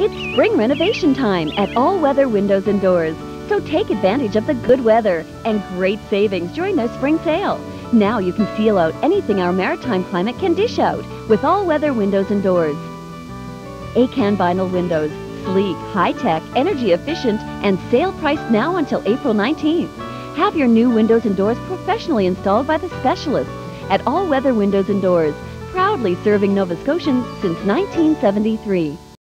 It's spring renovation time at Alweather Windows and Doors. So take advantage of the good weather and great savings during their spring sale. Now you can seal out anything our maritime climate can dish out with Alweather Windows and Doors. Acan vinyl windows, sleek, high-tech, energy efficient, and sale priced now until April 19th. Have your new windows and doors professionally installed by the specialists at Alweather Windows and Doors, proudly serving Nova Scotians since 1973.